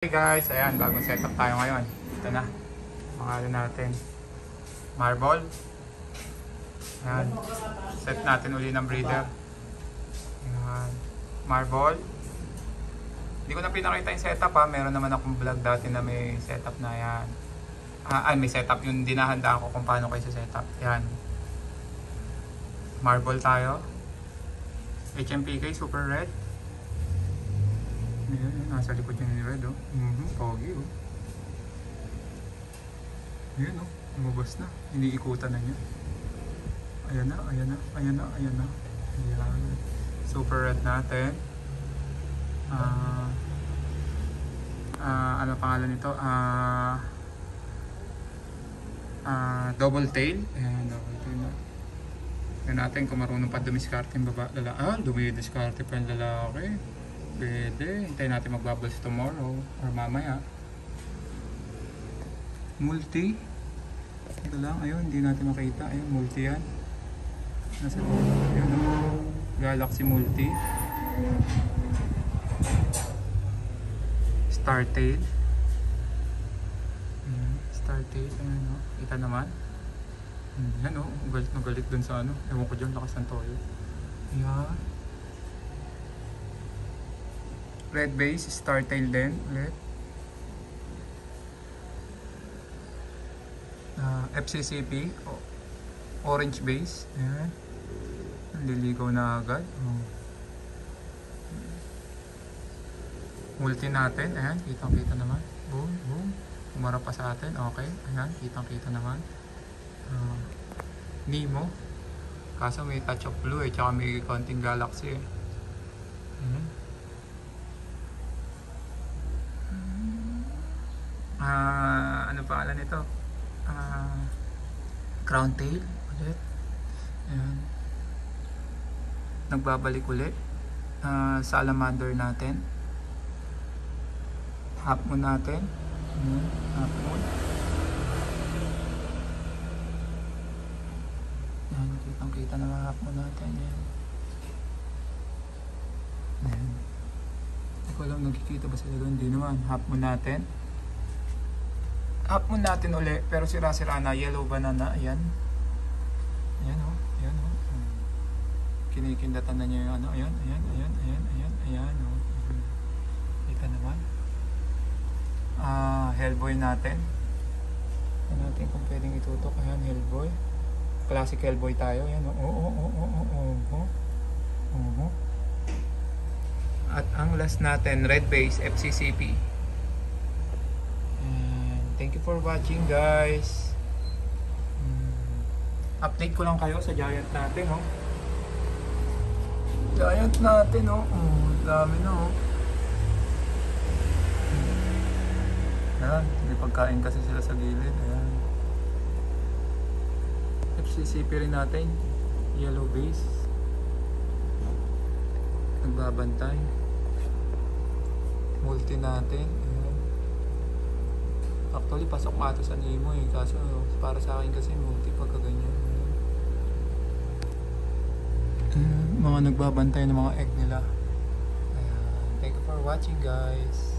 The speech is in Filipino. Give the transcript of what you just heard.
Hey guys, ayan, bagong setup tayo ngayon. Ito na. Pangalan natin. Marble. Ayan. Set natin uli ng breeder. Ayan. Marble. Hindi ko na pinakita yung setup ha. Meron naman akong vlog dati na may setup na yan. Ah, ay, may setup yung dinahanda ko kung paano kayo sa setup. Ayan. Marble tayo. HMPK Super Red. Ayan, nasa likod niya ni Red, oh. Mhm, pogi, oh. Ayan, oh. Lumabas na. Iniikutan na niya. Ayan na, ayan na, ayan na, ayan na. Ayan. Super red natin. Ah, ah, ano pangalan nito? Ah, ah, double tail. Ayan, double tail na. Tignan natin kung marunong pa dumiskarte yung baba. Lala ah, dumidiskarte pa yung lalaki. Pwede. Hintayin natin magbubbles tomorrow or mamaya. Multi. Ito lang. Ayun, hindi natin makita. Ayun, multi yan. Nasa Ayun. Galaxy Multi. Startail. Startail. Ayan, oh. Kita naman. Yan, oh. Galit na galit dun sa ano. Ewan ko dyan, lakas ng toyo. Ayan. Red base, star tail din ulit. Ah, FCCP, orange base. Ayan. Naliligaw na agad. Oh. Multi natin. Ayan, kitang-kita naman. Boom, boom. Umarap pa sa atin. Okay. Ayan, kitang-kita naman. Ah, Nemo. Kaso may touch of blue eh, tsaka may konting galaxy eh. Ayan. Ah, ano pangalan nito? Ah, crown tail ulit. Ayan. Nagbabalik ulit. Ah, salamander natin. Half moon natin. Ayan, half moon. Ayan, kitang kita na mga half moon natin. Ayan. Ayan. Hindi ko alam nagkikita ba sila doon. Hindi naman. Half moon natin up mo natin uli pero sira-sira na yellow banana ayan ayan oh, ayan oh. kinikindatan na niya yung ano ayan ayan ayan ayan ayan ayan oh. kita naman ah hellboy natin ayan natin kung pwedeng itutok ayan hellboy classic hellboy tayo ayan o oh, oh, oh, oh, oh, oh, oh. Oh, oh. at ang last natin red base FCCP Thank you for watching guys. Hmm. Update ko lang kayo sa giant natin, oh. Giant natin, oh. Oh, dami na, oh. Ayan, may pagkain kasi sila sa gilid. Ayan. FCCP rin natin. Yellow base. Nagbabantay. Multi natin. Ayan. Actually, pasok nga ito sa Nemo eh. Kaso, para sa akin kasi multi pagka ganyan. Ayan, mga nagbabantay ng mga egg nila. Ayan. Thank you for watching guys.